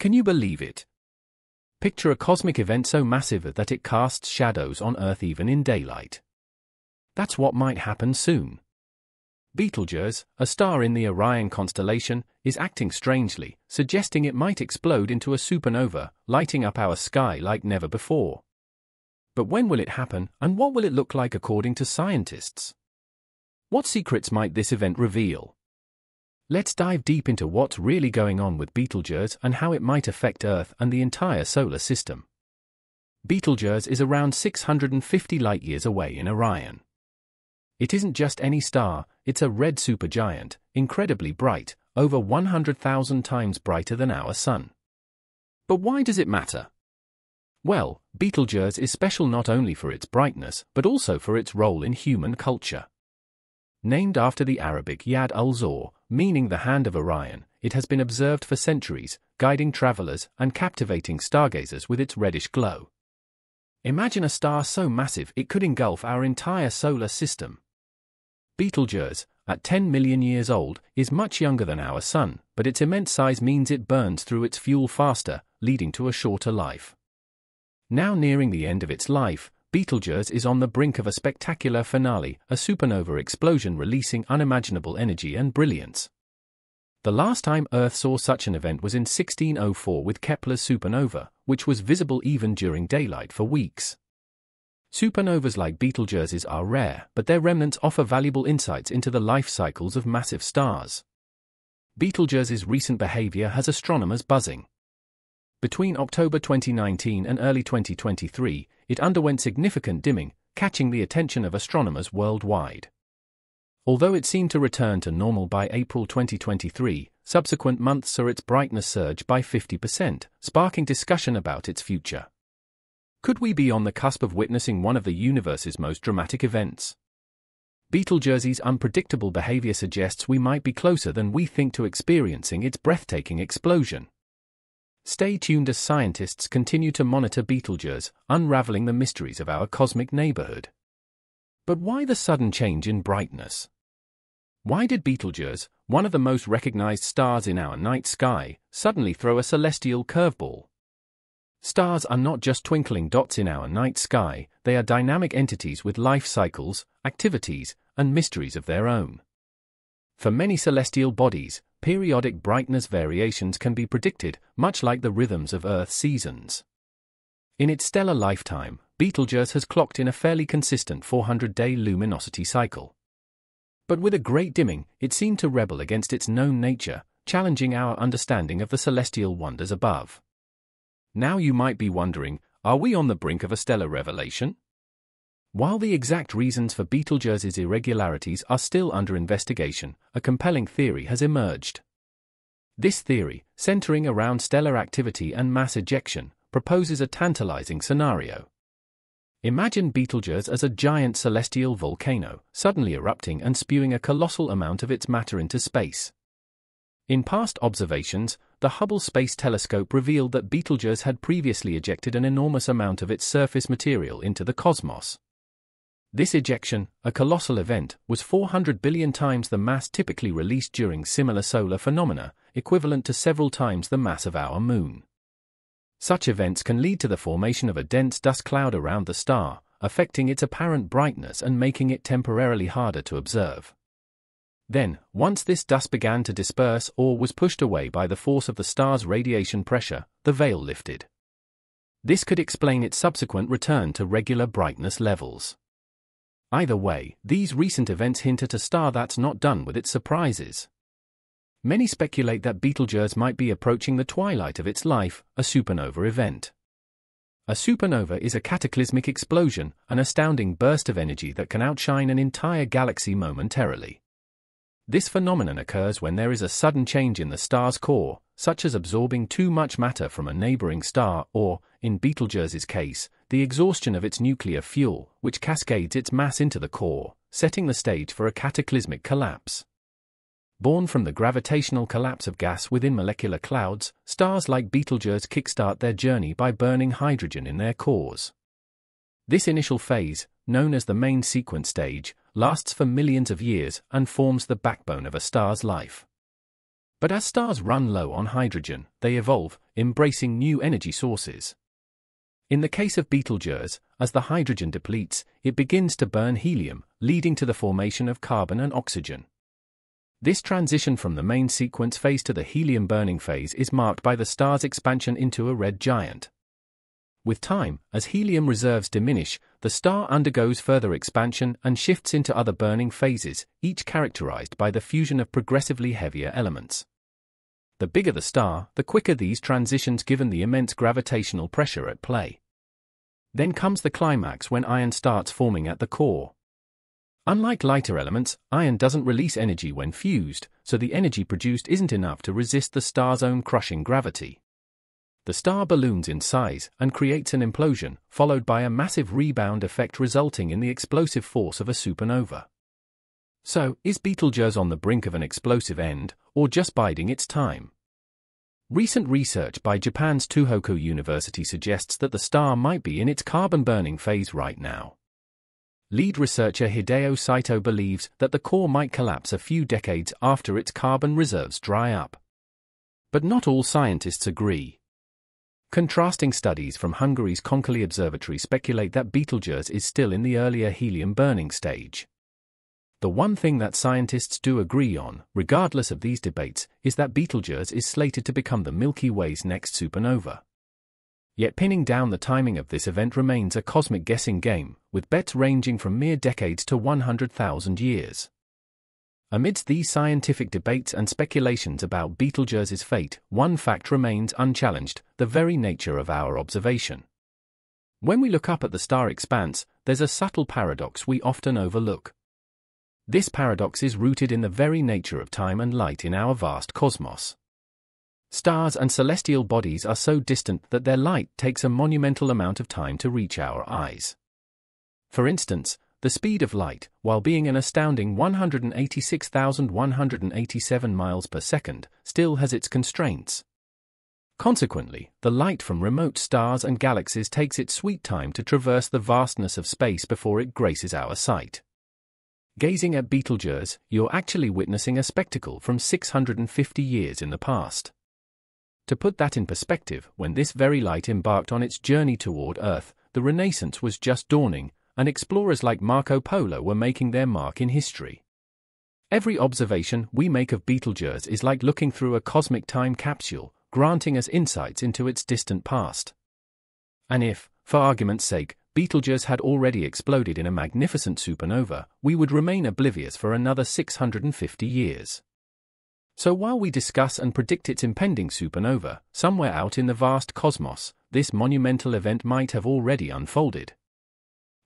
Can you believe it? Picture a cosmic event so massive that it casts shadows on Earth even in daylight. That's what might happen soon. Betelgeuse, a star in the Orion constellation, is acting strangely, suggesting it might explode into a supernova, lighting up our sky like never before. But when will it happen, and what will it look like according to scientists? What secrets might this event reveal? Let's dive deep into what's really going on with Betelgeuse and how it might affect Earth and the entire solar system. Betelgeuse is around 650 light years away in Orion. It isn't just any star, it's a red supergiant, incredibly bright, over 100,000 times brighter than our Sun. But why does it matter? Well, Betelgeuse is special not only for its brightness, but also for its role in human culture. Named after the Arabic Yad al-Zur, meaning the hand of Orion, it has been observed for centuries, guiding travelers and captivating stargazers with its reddish glow. Imagine a star so massive it could engulf our entire solar system. Betelgeuse, at 10 million years old, is much younger than our Sun, but its immense size means it burns through its fuel faster, leading to a shorter life. Now nearing the end of its life, Betelgeuse is on the brink of a spectacular finale, a supernova explosion releasing unimaginable energy and brilliance. The last time Earth saw such an event was in 1604 with Kepler's supernova, which was visible even during daylight for weeks. Supernovas like Betelgeuse's are rare, but their remnants offer valuable insights into the life cycles of massive stars. Betelgeuse's recent behavior has astronomers buzzing. Between October 2019 and early 2023, it underwent significant dimming, catching the attention of astronomers worldwide. Although it seemed to return to normal by April 2023, subsequent months saw its brightness surge by 50%, sparking discussion about its future. Could we be on the cusp of witnessing one of the universe's most dramatic events? Betelgeuse's unpredictable behavior suggests we might be closer than we think to experiencing its breathtaking explosion. Stay tuned as scientists continue to monitor Betelgeuse, unraveling the mysteries of our cosmic neighborhood. But why the sudden change in brightness? Why did Betelgeuse, one of the most recognized stars in our night sky, suddenly throw a celestial curveball? Stars are not just twinkling dots in our night sky, they are dynamic entities with life cycles, activities, and mysteries of their own. For many celestial bodies, periodic brightness variations can be predicted, much like the rhythms of Earth's seasons. In its stellar lifetime, Betelgeuse has clocked in a fairly consistent 400-day luminosity cycle. But with a great dimming, it seemed to rebel against its known nature, challenging our understanding of the celestial wonders above. Now you might be wondering, are we on the brink of a stellar revelation? While the exact reasons for Betelgeuse's irregularities are still under investigation, a compelling theory has emerged. This theory, centering around stellar activity and mass ejection, proposes a tantalizing scenario. Imagine Betelgeuse as a giant celestial volcano, suddenly erupting and spewing a colossal amount of its matter into space. In past observations, the Hubble Space Telescope revealed that Betelgeuse had previously ejected an enormous amount of its surface material into the cosmos. This ejection, a colossal event, was 400 billion times the mass typically released during similar solar phenomena, equivalent to several times the mass of our Moon. Such events can lead to the formation of a dense dust cloud around the star, affecting its apparent brightness and making it temporarily harder to observe. Then, once this dust began to disperse or was pushed away by the force of the star's radiation pressure, the veil lifted. This could explain its subsequent return to regular brightness levels. Either way, these recent events hint at a star that's not done with its surprises. Many speculate that Betelgeuse might be approaching the twilight of its life, a supernova event. A supernova is a cataclysmic explosion, an astounding burst of energy that can outshine an entire galaxy momentarily. This phenomenon occurs when there is a sudden change in the star's core, such as absorbing too much matter from a neighboring star or, in Betelgeuse's case, the exhaustion of its nuclear fuel, which cascades its mass into the core, setting the stage for a cataclysmic collapse. Born from the gravitational collapse of gas within molecular clouds, stars like Betelgeuse kickstart their journey by burning hydrogen in their cores. This initial phase, known as the main sequence stage, lasts for millions of years and forms the backbone of a star's life. But as stars run low on hydrogen, they evolve, embracing new energy sources. In the case of Betelgeuse, as the hydrogen depletes, it begins to burn helium, leading to the formation of carbon and oxygen. This transition from the main sequence phase to the helium burning phase is marked by the star's expansion into a red giant. With time, as helium reserves diminish, the star undergoes further expansion and shifts into other burning phases, each characterized by the fusion of progressively heavier elements. The bigger the star, the quicker these transitions given the immense gravitational pressure at play. Then comes the climax when iron starts forming at the core. Unlike lighter elements, iron doesn't release energy when fused, so the energy produced isn't enough to resist the star's own crushing gravity. The star balloons in size and creates an implosion, followed by a massive rebound effect resulting in the explosive force of a supernova. So, is Betelgeuse on the brink of an explosive end, or just biding its time? Recent research by Japan's Tohoku University suggests that the star might be in its carbon burning phase right now. Lead researcher Hideo Saito believes that the core might collapse a few decades after its carbon reserves dry up. But not all scientists agree. Contrasting studies from Hungary's Konkoly Observatory speculate that Betelgeuse is still in the earlier helium burning stage. The one thing that scientists do agree on, regardless of these debates, is that Betelgeuse is slated to become the Milky Way's next supernova. Yet pinning down the timing of this event remains a cosmic guessing game, with bets ranging from mere decades to 100,000 years. Amidst these scientific debates and speculations about Betelgeuse's fate, one fact remains unchallenged the very nature of our observation. When we look up at the star expanse, there's a subtle paradox we often overlook. This paradox is rooted in the very nature of time and light in our vast cosmos. Stars and celestial bodies are so distant that their light takes a monumental amount of time to reach our eyes. For instance, the speed of light, while being an astounding 186,187 miles per second, still has its constraints. Consequently, the light from remote stars and galaxies takes its sweet time to traverse the vastness of space before it graces our sight. Gazing at Betelgeuse, you're actually witnessing a spectacle from 650 years in the past. To put that in perspective, when this very light embarked on its journey toward Earth, the Renaissance was just dawning, and explorers like Marco Polo were making their mark in history. Every observation we make of Betelgeuse is like looking through a cosmic time capsule, granting us insights into its distant past. And if, for argument's sake, Betelgeuse had already exploded in a magnificent supernova, we would remain oblivious for another 650 years. So while we discuss and predict its impending supernova, somewhere out in the vast cosmos, this monumental event might have already unfolded.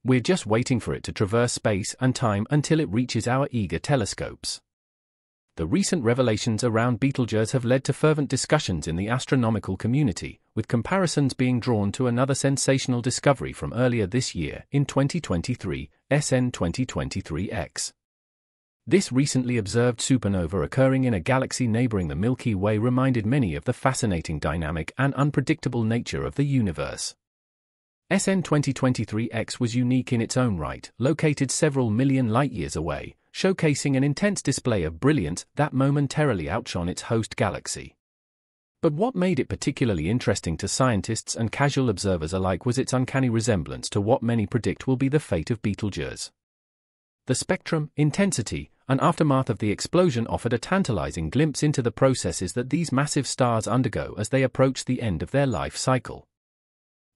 We're just waiting for it to traverse space and time until it reaches our eager telescopes. The recent revelations around Betelgeuse have led to fervent discussions in the astronomical community, with comparisons being drawn to another sensational discovery from earlier this year in 2023, SN 2023X. This recently observed supernova occurring in a galaxy neighboring the Milky Way reminded many of the fascinating dynamic and unpredictable nature of the universe. SN 2023X was unique in its own right, located several million light-years away, showcasing an intense display of brilliance that momentarily outshone its host galaxy. But what made it particularly interesting to scientists and casual observers alike was its uncanny resemblance to what many predict will be the fate of Betelgeuse. The spectrum, intensity, and aftermath of the explosion offered a tantalizing glimpse into the processes that these massive stars undergo as they approach the end of their life cycle.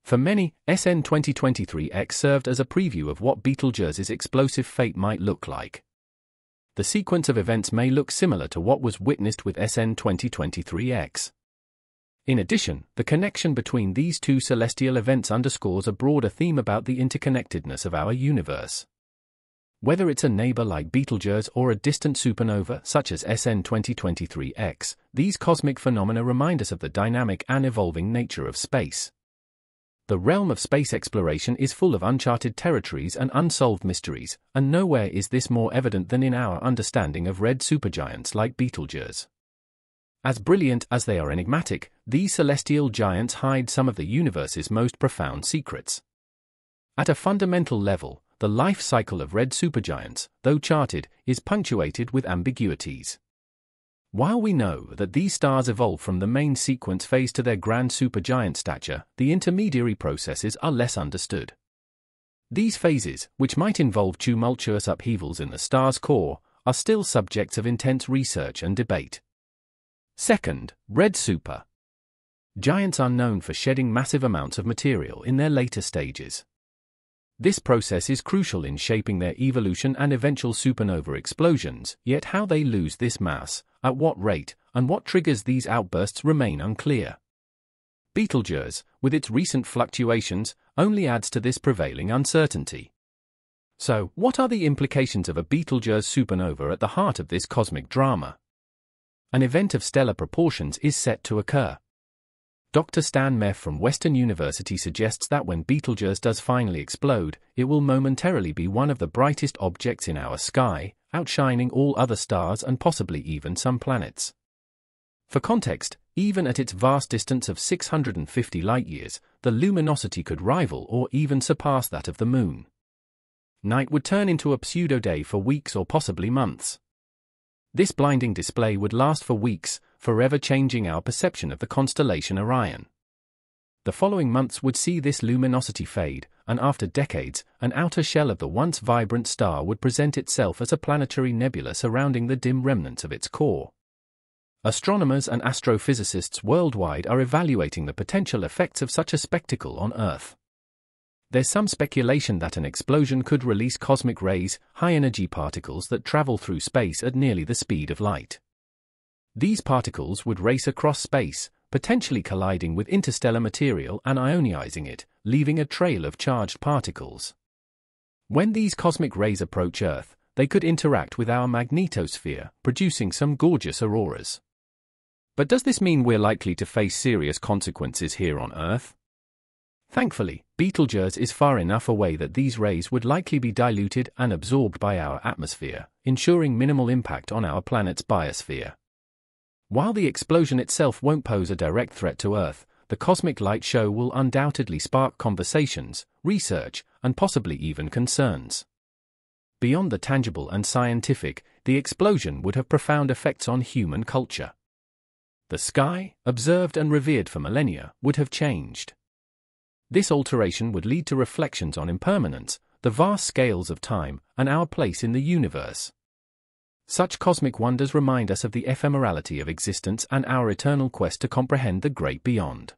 For many, SN 2023X served as a preview of what Betelgeuse's explosive fate might look like. The sequence of events may look similar to what was witnessed with SN 2023X. In addition, the connection between these two celestial events underscores a broader theme about the interconnectedness of our universe. Whether it's a neighbor like Betelgeuse or a distant supernova such as SN 2023X, these cosmic phenomena remind us of the dynamic and evolving nature of space. The realm of space exploration is full of uncharted territories and unsolved mysteries, and nowhere is this more evident than in our understanding of red supergiants like Betelgeuse. As brilliant as they are enigmatic, these celestial giants hide some of the universe's most profound secrets. At a fundamental level, the life cycle of red supergiants, though charted, is punctuated with ambiguities. While we know that these stars evolve from the main sequence phase to their grand supergiant stature, the intermediary processes are less understood. These phases, which might involve tumultuous upheavals in the star's core, are still subjects of intense research and debate. Second, red super. Giants are known for shedding massive amounts of material in their later stages. This process is crucial in shaping their evolution and eventual supernova explosions, yet how they lose this mass, at what rate, and what triggers these outbursts remain unclear. Betelgeuse, with its recent fluctuations, only adds to this prevailing uncertainty. So, what are the implications of a Betelgeuse supernova at the heart of this cosmic drama? An event of stellar proportions is set to occur. Dr. Stan Metchev from Western University suggests that when Betelgeuse does finally explode, it will momentarily be one of the brightest objects in our sky, outshining all other stars and possibly even some planets. For context, even at its vast distance of 650 light-years, the luminosity could rival or even surpass that of the Moon. Night would turn into a pseudo-day for weeks or possibly months. This blinding display would last for weeks, forever changing our perception of the constellation Orion. The following months would see this luminosity fade, and after decades, an outer shell of the once vibrant star would present itself as a planetary nebula surrounding the dim remnants of its core. Astronomers and astrophysicists worldwide are evaluating the potential effects of such a spectacle on Earth. There's some speculation that an explosion could release cosmic rays, high energy particles that travel through space at nearly the speed of light. These particles would race across space, potentially colliding with interstellar material and ionizing it, leaving a trail of charged particles. When these cosmic rays approach Earth, they could interact with our magnetosphere, producing some gorgeous auroras. But does this mean we're likely to face serious consequences here on Earth? Thankfully, Betelgeuse is far enough away that these rays would likely be diluted and absorbed by our atmosphere, ensuring minimal impact on our planet's biosphere. While the explosion itself won't pose a direct threat to Earth, the cosmic light show will undoubtedly spark conversations, research, and possibly even concerns. Beyond the tangible and scientific, the explosion would have profound effects on human culture. The sky, observed and revered for millennia, would have changed. This alteration would lead to reflections on impermanence, the vast scales of time, and our place in the universe. Such cosmic wonders remind us of the ephemerality of existence and our eternal quest to comprehend the great beyond.